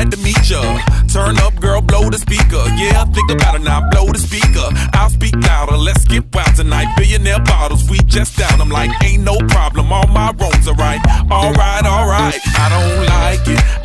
Glad to meet ya. Turn up, girl, blow the speaker. Yeah, think about it now, blow the speaker. I'll speak louder, let's get wild tonight. Billionaire bottles, we just down. I'm like, ain't no problem, all my wrongs are right. Alright, alright, I don't like it.